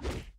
you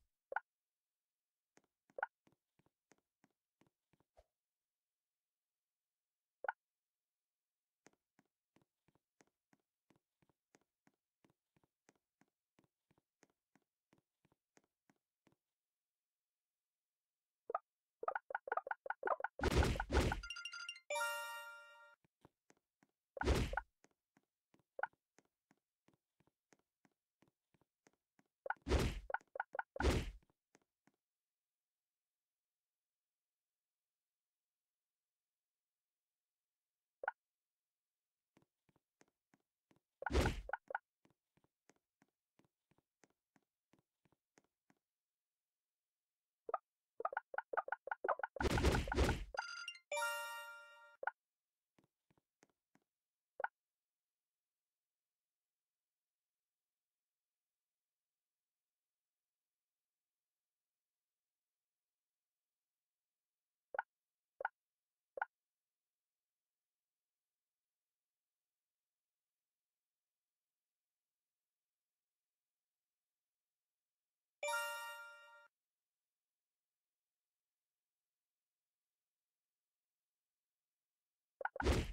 you